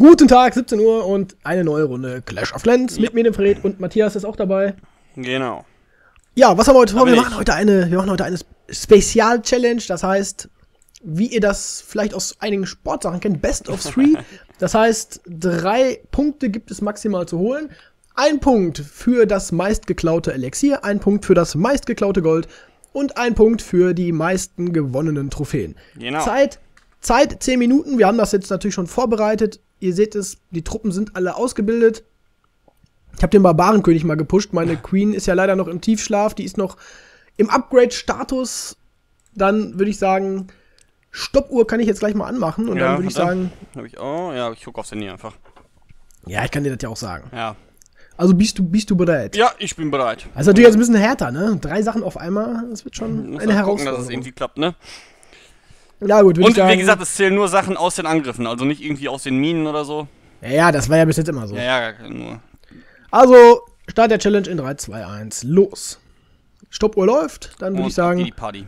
Guten Tag, 17 Uhr und eine neue Runde Clash of Clans mit mir, dem Fred und Matthias ist auch dabei. Genau. Ja, was haben wir heute vor? Wir machen heute eine, wir machen heute eine Spezial-Challenge, das heißt, wie ihr das vielleicht aus einigen Sportsachen kennt, Best of Three. Das heißt, drei Punkte gibt es maximal zu holen. Ein Punkt für das meistgeklaute Elixier, ein Punkt für das meistgeklaute Gold und ein Punkt für die meisten gewonnenen Trophäen. Genau. Zeit, Zeit 10 Minuten. Wir haben das jetzt natürlich schon vorbereitet. Ihr seht es, die Truppen sind alle ausgebildet. Ich habe den Barbarenkönig mal gepusht. Meine Queen ist ja leider noch im Tiefschlaf. Die ist noch im Upgrade-Status. Dann würde ich sagen, Stoppuhr kann ich jetzt gleich mal anmachen. Und Ja, dann würde ich sagen, Hab ich auch? Ja, ich gucke aufs Handy einfach. ja, ich kann dir das ja auch sagen. Ja. Also bist du, bist du bereit? Ja, ich bin bereit. Ist natürlich jetzt ein bisschen härter, ne? Drei Sachen auf einmal, das wird schon eine halt gucken, dass es Herausforderung. irgendwie klappt, ne? Ja, gut, Und sagen. wie gesagt, es zählen nur Sachen aus den Angriffen, also nicht irgendwie aus den Minen oder so. ja, ja, das war ja bis jetzt immer so. Ja, ja, nur. Also, Start der Challenge in 3, 2, 1, los. Stoppuhr läuft, dann würde ich sagen, Die Party.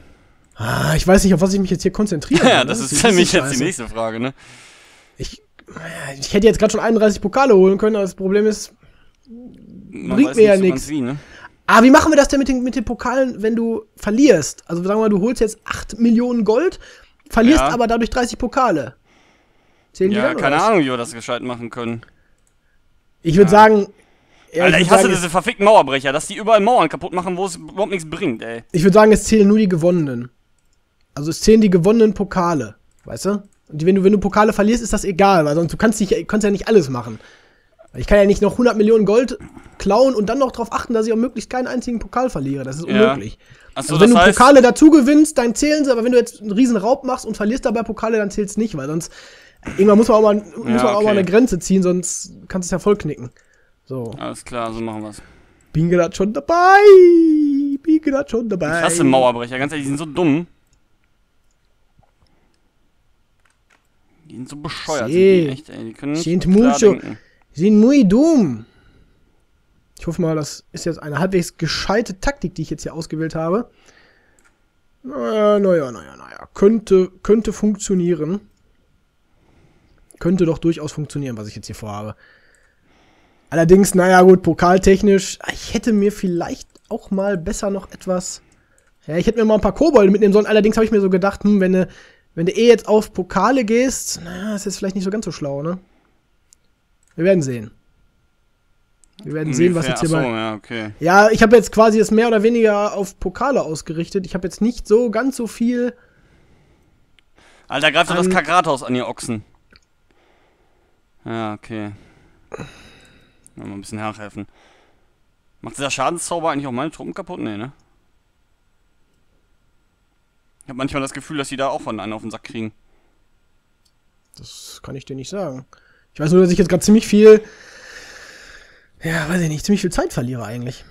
ah, ich weiß nicht, auf was ich mich jetzt hier konzentriere. Ja, ne? das ist für mich scheiße. jetzt die nächste Frage, ne? Ich, ich hätte jetzt gerade schon 31 Pokale holen können, aber das Problem ist, Man Bringt mir ja so Wie, ne? ah, wie machen wir das denn mit den, mit den Pokalen, wenn du verlierst? Also sagen wir mal, du holst jetzt 8 Millionen Gold, verlierst Ja. aber dadurch 30 Pokale. Zählen die Ja, dann, oder keine was? Ahnung, wie wir das gescheit machen können. Ich würde sagen, ja, Alter, ich ich hasse sagen, diese verfickten Mauerbrecher, dass die überall Mauern kaputt machen, wo es überhaupt nichts bringt, ey. Ich würde sagen, es zählen nur die gewonnenen. Also es zählen die gewonnenen Pokale, weißt du? Und die, wenn du wenn du Pokale verlierst, ist das egal, weil sonst du kannst nicht, kannst ja nicht alles machen. Ich kann ja nicht noch 100 Millionen Gold klauen und dann noch darauf achten, dass ich auch möglichst keinen einzigen Pokal verliere. Das ist Ja. unmöglich. Achso, also wenn du heißt, Pokale dazu gewinnst, dann zählen sie, aber wenn du jetzt einen riesen Raub machst und verlierst dabei Pokale, dann zählt's nicht, weil sonst irgendwann muss man auch mal, muss man auch okay. mal eine Grenze ziehen, sonst kannst du es ja voll knicken. So, alles klar, so machen wir's. bin grad schon dabei, bin grad schon dabei. Ich hasse Mauerbrecher, ganz ehrlich, die sind so dumm. Die sind so bescheuert, sind die echt, ey. Die können nicht Sind klar denken. Sind muy dumm. Ich hoffe mal, das ist jetzt eine halbwegs gescheite Taktik, die ich jetzt hier ausgewählt habe. Naja, naja, naja, naja. Könnte, könnte funktionieren. Könnte doch durchaus funktionieren, was ich jetzt hier vorhabe. Allerdings, naja, gut, pokaltechnisch. Ich hätte mir vielleicht auch mal besser noch etwas. Ja, ich hätte mir mal ein paar Kobolde mitnehmen sollen. Allerdings habe ich mir so gedacht, hm, wenn du, wenn du eh jetzt auf Pokale gehst, naja, ist jetzt vielleicht nicht so ganz so schlau, ne? Wir werden sehen. Wir werden sehen, was jetzt hier Achso, bei. ja, okay. Ja, ich habe jetzt quasi das mehr oder weniger auf Pokale ausgerichtet. Ich habe jetzt nicht so ganz so viel. Alter, greift doch das Kackrathaus an, ihr Ochsen. Ja, okay. Mal ein bisschen nachhelfen. Macht dieser Schadenszauber eigentlich auch meine Truppen kaputt? Nee, ne? Ich habe manchmal das Gefühl, dass die da auch von einem auf den Sack kriegen. Das kann ich dir nicht sagen. Ich weiß nur, dass ich jetzt gerade ziemlich viel. Ja, weiß ich nicht, ziemlich viel Zeit verliere eigentlich.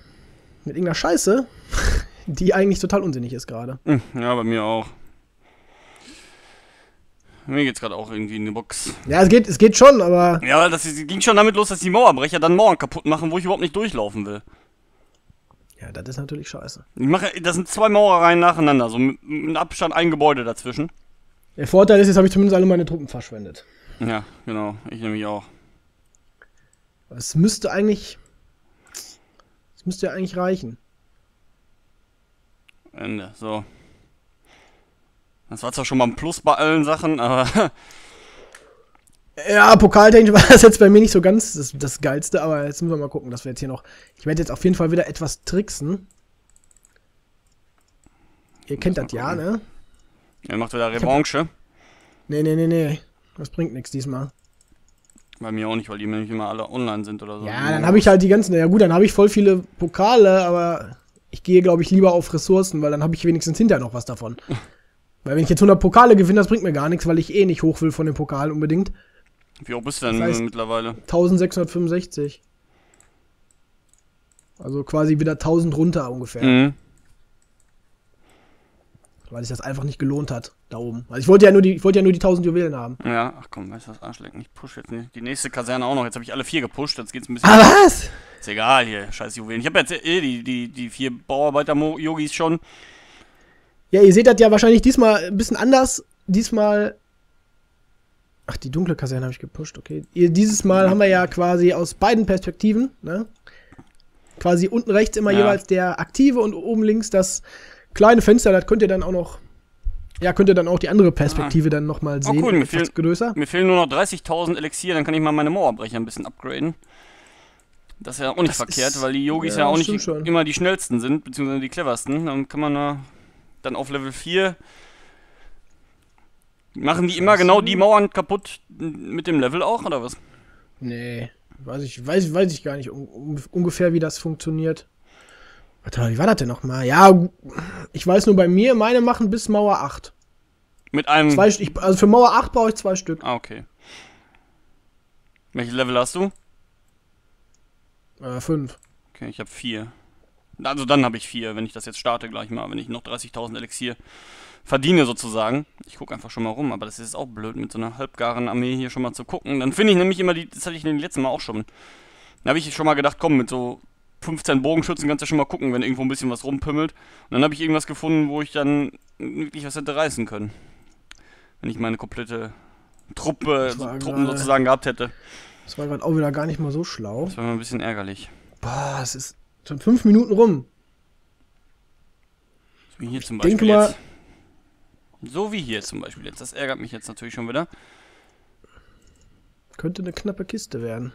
Mit irgendeiner Scheiße, die eigentlich total unsinnig ist gerade. Hm, Ja, bei mir auch. Mir geht's gerade auch irgendwie in die Box. Ja, es geht, es geht schon, aber. Ja, das ging schon damit los, dass die Mauerbrecher dann Mauern kaputt machen, wo ich überhaupt nicht durchlaufen will. Ja, das ist natürlich scheiße. Ich mache, das sind zwei Mauerreihen nacheinander, so mit, mit Abstand ein Gebäude dazwischen. Der Vorteil ist, jetzt habe ich zumindest alle meine Truppen verschwendet. Ja, genau. Ich nämlich auch. Es müsste eigentlich. Es müsste ja eigentlich reichen. Ende. So. Das war zwar schon mal ein Plus bei allen Sachen, aber Ja, pokaltechnisch war das jetzt bei mir nicht so ganz das, das Geilste, aber jetzt müssen wir mal gucken, dass wir jetzt hier noch. Ich werde jetzt auf jeden Fall wieder etwas tricksen. Ihr kennt mal das ja, ne? er macht wieder Revanche. Nee, nee, nee, nee. Das bringt nichts diesmal. Bei mir auch nicht, weil die nämlich immer alle online sind oder so. Ja, dann habe ich halt die ganzen. Ja, gut, dann habe ich voll viele Pokale, aber ich gehe, glaube ich, lieber auf Ressourcen, weil dann habe ich wenigstens hinterher noch was davon. weil wenn ich jetzt 100 Pokale gewinne, das bringt mir gar nichts, weil ich eh nicht hoch will von den Pokalen unbedingt. Wie hoch bist du denn Das heißt- mittlerweile? 1665. Also quasi wieder 1000 runter ungefähr. Mhm. Weil sich das einfach nicht gelohnt hat, da oben. Also ich wollte ja nur die, ich wollte ja nur die 1000 Juwelen haben. Ja, ach komm, weißt du was, Arschlecken. Ich push jetzt nicht. Die nächste Kaserne auch noch. Jetzt habe ich alle vier gepusht. Jetzt geht's ein bisschen. Ah, was? Ist egal hier, scheiß Juwelen. Ich habe jetzt eh die, die, die vier Bauarbeiter-Yogis schon. Ja, ihr seht das ja wahrscheinlich diesmal ein bisschen anders. Diesmal Ach, die dunkle Kaserne habe ich gepusht, okay. Dieses Mal haben wir ja quasi aus beiden Perspektiven, ne? Quasi unten rechts immer Ja. jeweils der aktive und oben links das kleine Fenster, das könnt ihr dann auch noch. Ja, könnt ihr dann auch die andere Perspektive dann nochmal Oh, sehen. cool, mir fehlt- größer. Mir fehlen nur noch 30.000 Elixier, dann kann ich mal meine Mauerbrecher ein bisschen upgraden. Das ist ja auch nicht Das verkehrt, ist- weil die Yogis ja, ja, auch nicht schon. immer die schnellsten sind, beziehungsweise die cleversten. Dann kann man da dann auf Level 4 Machen die immer genau die Mauern kaputt mit dem Level auch, oder was? Nee, weiß ich, weiß, weiß ich gar nicht un, un, ungefähr, wie das funktioniert. Warte mal, wie war das denn nochmal? Ja, ich weiß nur bei mir, meine machen bis Mauer 8. Mit einem. Zwei, ich, also für Mauer 8 brauche ich zwei Stück. Ah, okay. Welches Level hast du? Äh, 5. Okay, ich habe vier. Also dann habe ich vier, wenn ich das jetzt starte gleich mal, wenn ich noch 30.000 Elixier verdiene sozusagen. Ich gucke einfach schon mal rum, aber das ist auch blöd, mit so einer halbgaren Armee hier schon mal zu gucken. Dann finde ich nämlich immer die, das hatte ich in den letzten Mal auch schon. Da habe ich schon mal gedacht, komm, mit so 15 Bogenschützen kannst du schon mal gucken, wenn irgendwo ein bisschen was rumpümmelt. Und dann habe ich irgendwas gefunden, wo ich dann wirklich was hätte reißen können. Wenn ich meine komplette Truppe, war Truppen gerade- sozusagen gehabt hätte. Das war gerade auch wieder gar nicht mal so schlau. Das wäre mal ein bisschen ärgerlich. Boah, es ist schon fünf Minuten rum. So wie hier zum denke Beispiel jetzt. So wie hier zum Beispiel jetzt. Das ärgert mich jetzt natürlich schon wieder. Könnte eine knappe Kiste werden.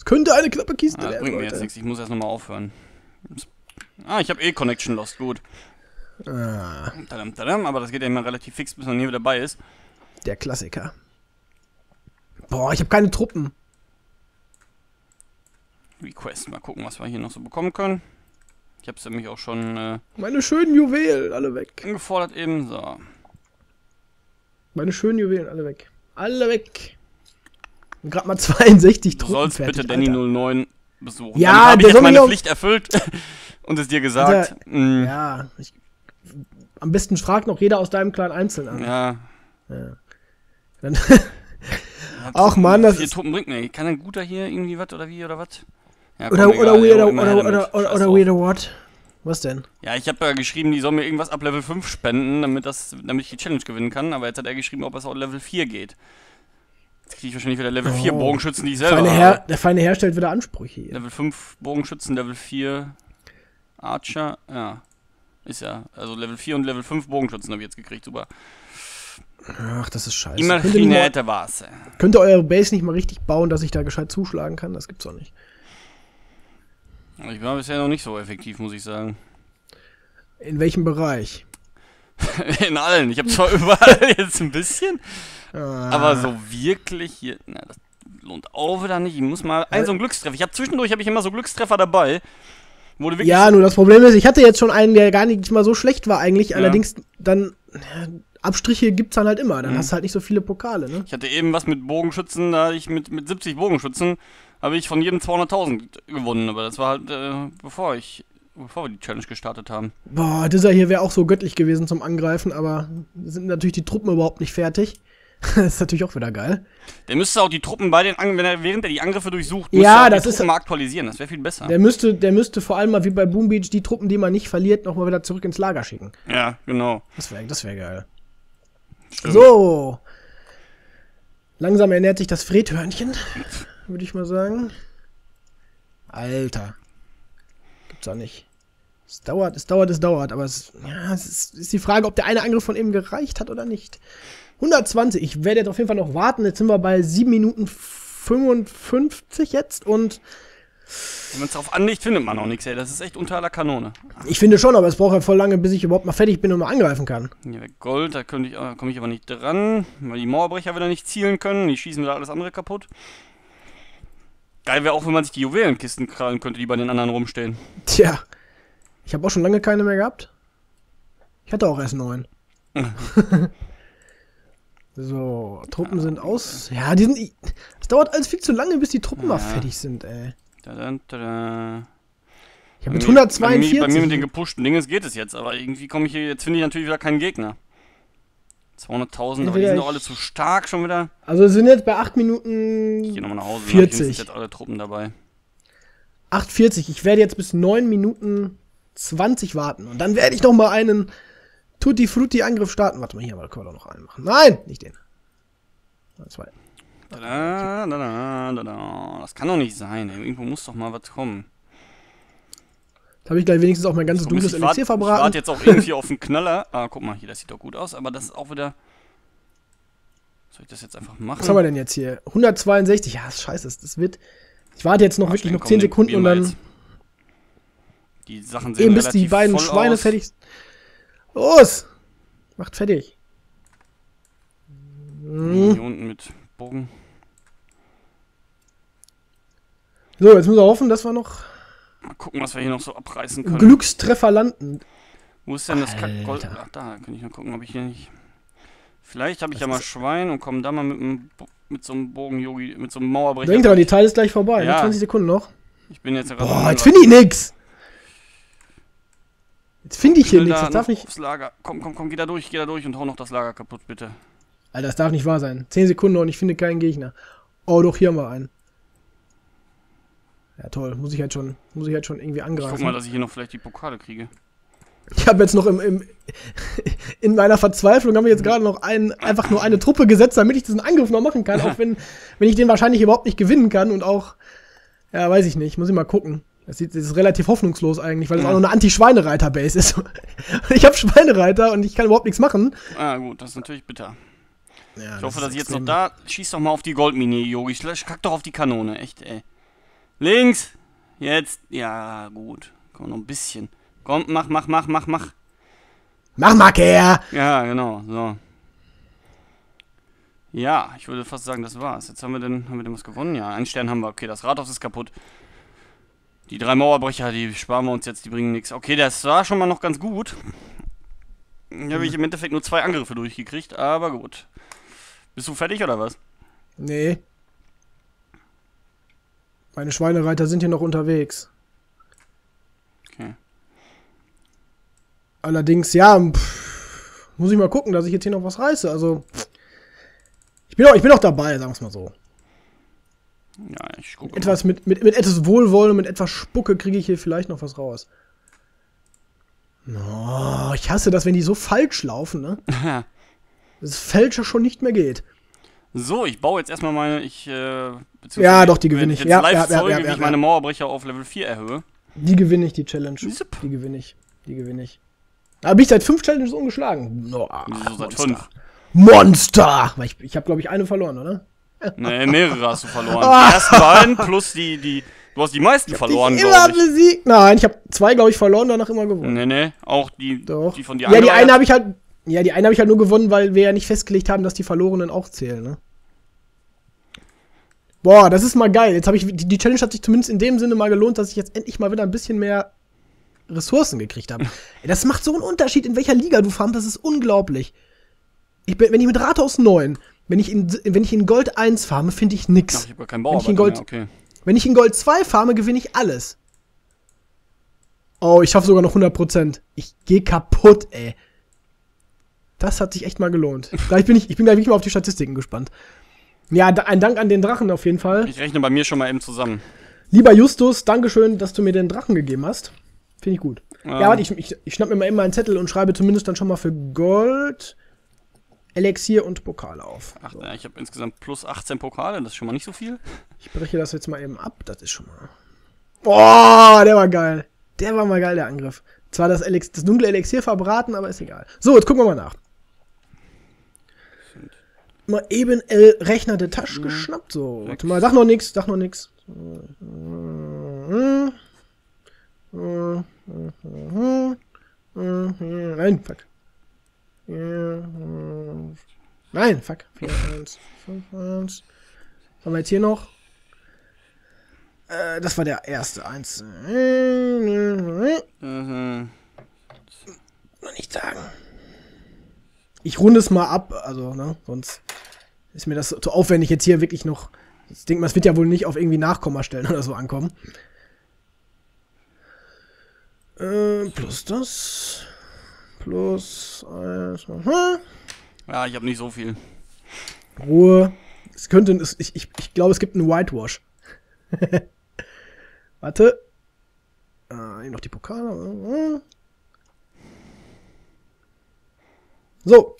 Es könnte eine knappe Kiste Ah, das werden. bringt mir Leute. jetzt nichts. Ich muss erst nochmal aufhören. Ah, ich habe eh Connection Lost. Gut. Ah, Tadam, tadam. Aber das geht ja immer relativ fix, bis man hier wieder dabei ist. der Klassiker. Boah, ich habe keine Truppen. Request. Mal gucken, was wir hier noch so bekommen können. Ich habe es nämlich auch schon äh, Meine schönen Juwelen, alle weg. angefordert eben. So. Meine schönen Juwelen, alle weg. Alle weg. Gerade mal 62 Du Truppen sollst fertig, bitte Danny Alter. 09 besuchen. Ja, Damit habe ich jetzt meine Pflicht erfüllt und es dir gesagt. Alter, Mm, Ja, ich, am besten fragt noch jeder aus deinem Clan einzeln an. ja. Ja. Dann, Ach Mann, das ist- Truppen bringt mir. Kann ein guter hier irgendwie was oder wie oder was? Ja, oder, komm, oder, egal, weirder, oder, oder, oder, oder drauf. weirder what? Was denn? Ja, ich habe ja geschrieben, die sollen mir irgendwas ab Level 5 spenden, damit, das, damit ich die Challenge gewinnen kann. Aber jetzt hat er geschrieben, ob es auch Level 4 geht. Jetzt kriege ich wahrscheinlich wieder Level 4 Oh. Bogenschützen, die ich selber Feine habe. Herr, der feine Herr stellt wieder Ansprüche hier. Level 5 Bogenschützen, Level 4 Archer. Ja, ist ja. Also Level 4 und Level 5 Bogenschützen habe ich jetzt gekriegt. Super. Ach, das ist scheiße. Hätte was. könnt ihr eure Base nicht mal richtig bauen, dass ich da gescheit zuschlagen kann? Das gibt's doch nicht. Ich war bisher noch nicht so effektiv, muss ich sagen. In welchem Bereich? In allen. Ich habe zwar überall jetzt ein bisschen, Ah, aber so wirklich hier. Na, das lohnt auch wieder nicht. Ich muss mal. Ein so ein Glückstreffer. Ich habe zwischendurch habe ich immer so Glückstreffer dabei. Ja, nur das Problem ist, ich hatte jetzt schon einen, der gar nicht mal so schlecht war eigentlich. Allerdings dann ja, Abstriche gibt's dann halt immer. Dann Mhm. hast du halt nicht so viele Pokale, ne? Ich hatte eben was mit Bogenschützen, da hatte ich mit, mit 70 Bogenschützen, habe ich von jedem 200.000 gewonnen. Aber das war halt, äh, bevor ich, bevor wir die Challenge gestartet haben. Boah, dieser hier wäre auch so göttlich gewesen zum Angreifen, aber sind natürlich die Truppen überhaupt nicht fertig. das ist natürlich auch wieder geil. Der müsste auch die Truppen bei den, Ang wenn er, während er die Angriffe durchsucht, Ja, müsste er auch das die ist- Truppen mal aktualisieren. Das wäre viel besser. Der müsste, der müsste vor allem mal wie bei Boom Beach die Truppen, die man nicht verliert, nochmal wieder zurück ins Lager schicken. ja, genau. Das wäre das wär geil. Stimmt. So. Langsam ernährt sich das Frethörnchen, würde ich mal sagen. Alter. Gibt's auch nicht. Es dauert, es dauert, es dauert, aber es, ja, es ist, ist die Frage, ob der eine Angriff von eben gereicht hat oder nicht. 120, ich werde jetzt auf jeden Fall noch warten. Jetzt sind wir bei 7 Minuten 55 jetzt und Wenn man es darauf anlegt, findet man auch nichts, ey. Das ist echt unter aller Kanone. ich finde schon, aber es braucht ja voll lange, bis ich überhaupt mal fertig bin und mal angreifen kann. Weg Gold, da ich, äh, komme ich aber nicht dran, weil die Mauerbrecher wieder nicht zielen können. Die schießen wieder alles andere kaputt. Geil wäre auch, wenn man sich die Juwelenkisten krallen könnte, die bei den anderen rumstehen. Tja, ich habe auch schon lange keine mehr gehabt. Ich hatte auch erst neun. so, Truppen sind aus. Ja, die sind. Es dauert alles viel zu lange, bis die Truppen mal Ja. fertig sind, ey. Tada, tada. Ich habe mit Bei mir- Bei mir, bei 142. mir mit den gepushten Dinges geht es jetzt, aber irgendwie komme ich hier, jetzt finde ich natürlich wieder keinen Gegner. 200.000, aber die sind doch ich- alle zu stark schon wieder. also sind jetzt bei 8 Ich gehe Minuten nochmal nach Hause, dann hab ich 40. wenigstens jetzt alle Truppen dabei. 8,40. Ich werde jetzt bis 9 Minuten 20 warten. Und dann werde ich noch mal einen Tutti Frutti Angriff starten. Warte mal, hier, aber können wir doch noch einen machen. Nein, nicht den. Zwei. Da, da, da, da, da. Das kann doch nicht sein. Irgendwo muss doch mal was kommen. Da habe ich gleich wenigstens auch mein ganzes dunkles ich warte Elixier ich wart verbraten. jetzt auch irgendwie auf den Knaller. Ah, guck mal hier, das sieht doch gut aus, aber das ist auch wieder. Soll ich das jetzt einfach machen? Was haben wir denn jetzt hier? 162. Ja, scheiße. Das wird. Ich warte jetzt noch Ach, wirklich noch komm, 10 den Sekunden und dann. Die Sachen sehen Eben bis die beiden Schweine aus. fertig. Los! Macht fertig. Hm. Hier unten mit Bogen. So, jetzt müssen wir hoffen, dass wir noch gucken, was wir hier noch so abreißen können. Glückstreffer landen. Wo ist denn das Kackgold? Ach, da kann ich mal gucken, ob ich hier nicht. Vielleicht habe ich ja mal Schwein und komme da mal mit, einem, mit so einem Bogen-Yogi, mit so einem Mauerbrecher. Denk dran, die Teil ist gleich vorbei. Ja. Ne? 20 Sekunden noch. Ich bin jetzt ja gerade. Boah, jetzt finde ich nix. Jetzt finde ich hier nichts. da Das darf noch nicht. Aufs Lager. Komm, komm, komm, geh da durch, geh da durch und hau noch das Lager kaputt, bitte. Alter, das darf nicht wahr sein. 10 Sekunden noch und ich finde keinen Gegner. Oh, doch, hier haben wir einen. Ja, toll. Muss ich halt schon, muss ich halt schon irgendwie Ich guck mal, angreifen. dass ich hier noch vielleicht die Pokale kriege. Ich habe jetzt noch im, im in meiner Verzweiflung habe ich jetzt gerade noch einen, einfach nur eine Truppe gesetzt, damit ich diesen Angriff noch machen kann, auch wenn, wenn ich den wahrscheinlich überhaupt nicht gewinnen kann und auch, ja, weiß ich nicht, muss ich mal gucken. Das, sieht, das ist relativ hoffnungslos eigentlich, weil es Ja. auch noch eine Anti-Schweinereiter-Base ist. ich habe Schweinereiter und ich kann überhaupt nichts machen. Ah, gut, das ist natürlich bitter. Ja, Ich hoffe, dass ich jetzt noch da. Schieß doch mal auf die Goldmine, Yogi. Kack doch auf die Kanone, echt, ey. Links! Jetzt. Ja, gut. Komm, noch ein bisschen. Komm, mach, mach, mach, mach, mach. Mach mal, Kerr! Ja, genau, so. Ja, ich würde fast sagen, das war's. Jetzt haben wir denn, haben wir denn was gewonnen? Ja, einen Stern haben wir. Okay, das Rathaus ist kaputt. Die drei Mauerbrecher, die sparen wir uns jetzt, die bringen nichts. Okay, das war schon mal noch ganz gut. Da habe ich im Endeffekt nur zwei Angriffe durchgekriegt, aber gut. Bist du fertig oder was? Nee. Meine Schweinereiter sind hier noch unterwegs. Okay. Allerdings, ja, pff, muss ich mal gucken, dass ich jetzt hier noch was reiße. Also, ich bin auch, ich bin auch dabei, sagen wir es mal so. Ja, ich gucke. Etwas mit, mit, mit etwas Wohlwollen und mit etwas Spucke kriege ich hier vielleicht noch was raus. Oh, ich hasse das, wenn die so falsch laufen, ne? Das Fälscher schon nicht mehr geht. So, ich baue jetzt erstmal meine. Ich, äh, Ja, doch, die gewinne ich. jetzt Ja, live ja, ja, Folge, ja, wie ja, ich meine ja. Mauerbrecher auf Level 4 erhöhe. Die gewinne ich, die Challenge. Zip. Die gewinne ich. Die gewinne ich. Da bin ich seit fünf Challenges ungeschlagen. Oh, Wieso seit Monster. fünf? Monster! Weil ich, ich habe, glaube ich, eine verloren, oder? Nee, mehrere hast du verloren. Ah. Die ersten beiden plus die, die. Du hast die meisten verloren, ich immer ich. besiegt. Nein, ich habe zwei, glaube ich, verloren, danach immer gewonnen. Nee, nee, auch die, Doch. die von dir ja, die eine habe ich halt. Ja, die eine habe ich halt nur gewonnen, weil wir ja nicht festgelegt haben, dass die Verlorenen auch zählen, ne? Boah, das ist mal geil. Jetzt habe ich die, die Challenge hat sich zumindest in dem Sinne mal gelohnt, dass ich jetzt endlich mal wieder ein bisschen mehr Ressourcen gekriegt habe. Ey, das macht so einen Unterschied, in welcher Liga du farmst, das ist unglaublich. Ich bin, wenn ich mit Rathaus 9, wenn ich in, wenn ich in Gold 1 farme, finde ich Ach, nix. ich keinen Wenn ich in Gold- mehr, okay. Wenn ich in Gold 2 farme, gewinne ich alles. Oh, ich schaffe sogar noch 100%. Ich gehe kaputt, ey. Das hat sich echt mal gelohnt. Gleich bin ich, ich bin gleich wirklich mal auf die Statistiken gespannt. Ja, ein Dank an den Drachen auf jeden Fall. Ich rechne bei mir schon mal eben zusammen. Lieber Justus, Dankeschön, dass du mir den Drachen gegeben hast. Finde ich gut. Ähm. Ja, warte, ich, ich, ich schnapp mir mal eben einen Zettel und schreibe zumindest dann schon mal für Gold, Elixier und Pokal auf. Ach, ja, ich habe insgesamt plus 18 Pokale, das ist schon mal nicht so viel. Ich breche das jetzt mal eben ab. Das ist schon mal. Boah, der war geil. Der war mal geil, der Angriff. Zwar das, Elix das dunkle Elixier verbraten, aber ist egal. So, jetzt gucken wir mal nach. Mal eben L Rechner der Tasche geschnappt. So, warte mal, sag noch nix, sag noch nix. Nein, fuck. Nein, fuck. 4, 1, 5, 1. Was haben wir jetzt hier noch? Äh, das war der erste. Eins. Äh, Noch nicht sagen. Ich runde es mal ab, also, ne, sonst ist mir das zu aufwendig jetzt hier wirklich noch. Ich denke mal, es wird ja wohl nicht auf irgendwie Nachkommastellen oder so ankommen. Äh, plus das. Plus aha. ja, ich habe nicht so viel. Ruhe. Es könnte, es, ich, ich, ich glaube, es gibt einen Whitewash. Warte. Äh, eben noch die Pokale. So.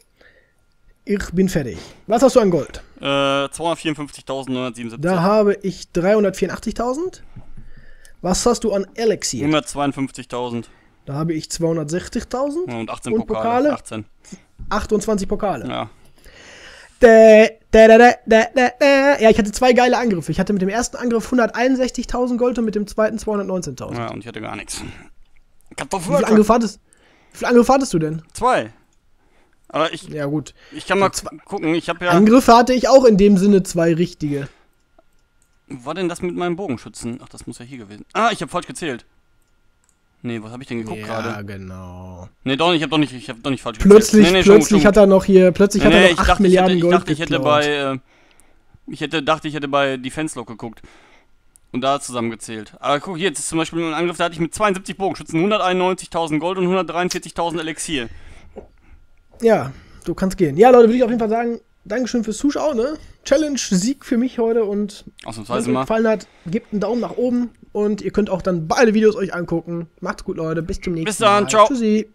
Ich bin fertig. Was hast du an Gold? Äh, 254.977. Da habe ich 384.000. Was hast du an Elixier? 152.000. Da habe ich 260.000. Ja, und 18 Und Pokale. Pokale? 18. 28 Pokale. Ja. Dä, dä, dä. Ja, ich hatte zwei geile Angriffe. Ich hatte mit dem ersten Angriff 161.000 Gold und mit dem zweiten 219.000. ja, und ich hatte gar nichts. Wie viele. Angriffe hattest, wie viele Angriffe hattest du denn? Zwei. Aber ich, Ja, gut. ich kann mal gucken, ich habe ja. Angriffe hatte ich auch in dem Sinne zwei richtige. War denn das mit meinem Bogenschützen? Ach, das muss ja hier gewesen. Ah, ich habe falsch gezählt. Nee, was habe ich denn geguckt ja, gerade? genau. Nee, doch nicht, ich habe doch nicht, ich habe doch nicht falsch Plötzlich, gezählt. Nee, nee, schon, plötzlich schon. hat er noch hier, plötzlich Nee, hat er noch 8 Milliarden ich Gold dachte, ich hätte, ich hätte bei, äh, ich hätte, dachte, ich hätte bei Defense Log geguckt. Und da zusammengezählt. Aber guck, hier, jetzt ist zum Beispiel ein Angriff, da hatte ich mit 72 Bogenschützen 191.000 Gold und 143.000 Elixier. Ja, du kannst gehen. Ja, Leute, würde ich auf jeden Fall sagen, Dankeschön fürs Zuschauen, ne? Challenge, Sieg für mich heute und wenn es euch mal. gefallen hat, gebt einen Daumen nach oben und ihr könnt auch dann beide Videos euch angucken. Macht's gut, Leute. Bis zum nächsten Bis dann, Mal. ciao. Tschüssi.